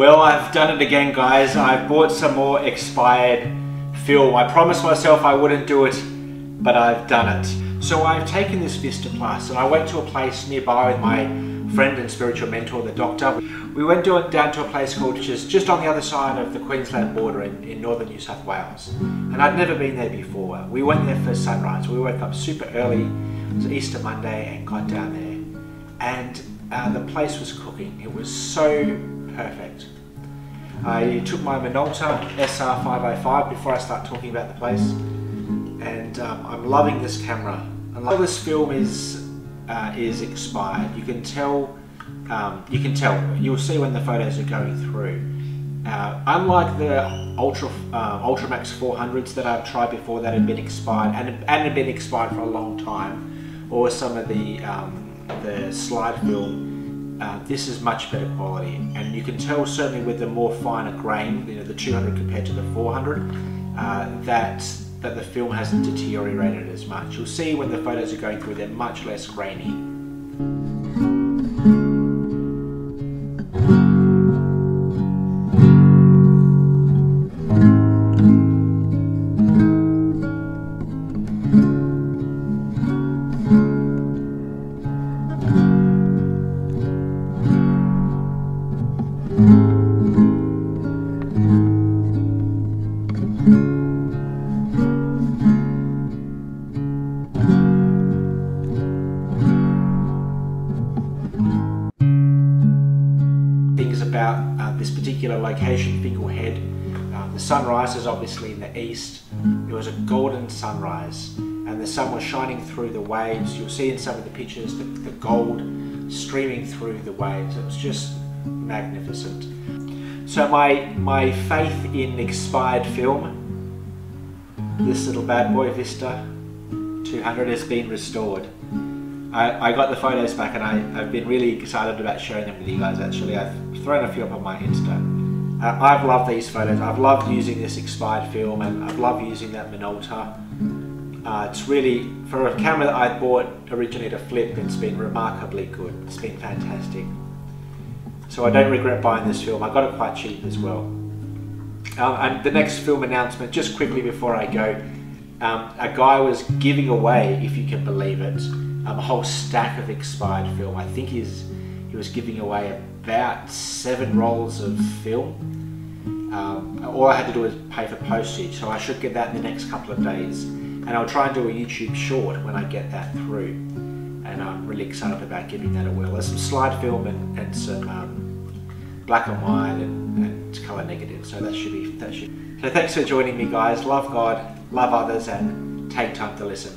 I've done it again, guys. I've bought some more expired film. I promised myself I wouldn't do it, but I've done it. So I've taken this Vista Plus and I went to a place nearby with my friend and spiritual mentor, the doctor. We went down to a place called just, just on the other side of the Queensland border in, in northern New South Wales. And I'd never been there before. We went there for sunrise. We woke up super early, it was Easter Monday, and got down there. And uh, the place was cooking. It was so perfect. I took my Minolta SR505 before I start talking about the place. And um, I'm loving this camera. Like this film is uh, is expired. You can tell, um, you can tell, you'll see when the photos are going through. Uh, unlike the Ultra uh, Ultramax 400s that I've tried before that had been expired and, and had been expired for a long time, or some of the um, the slide film, uh, this is much better quality, and you can tell certainly with the more finer grain, you know, the 200 compared to the 400, uh, that that the film hasn't deteriorated as much. You'll see when the photos are going through, they're much less grainy. About uh, this particular location, Fingal Head. Um, the sunrise is obviously in the east. It was a golden sunrise and the sun was shining through the waves. You'll see in some of the pictures the, the gold streaming through the waves. It was just magnificent. So my, my faith in expired film, this little bad boy Vista 200 has been restored. I, I got the photos back and I, I've been really excited about sharing them with you guys actually. I've thrown a few up on my Insta. Uh, I've loved these photos. I've loved using this expired film and I've loved using that Minolta. Uh, it's really, for a camera that I bought originally to flip, it's been remarkably good. It's been fantastic. So I don't regret buying this film. I got it quite cheap as well. Um, and the next film announcement, just quickly before I go, um, a guy was giving away, if you can believe it, um, a whole stack of expired film. I think he's, he was giving away about seven rolls of film. Um, all I had to do was pay for postage, so I should get that in the next couple of days. And I'll try and do a YouTube short when I get that through. And I'm really excited about giving that a whirl. There's some slide film and, and some um, black and white and, and color negative, so that should be that should. So thanks for joining me, guys. Love God, love others, and take time to listen.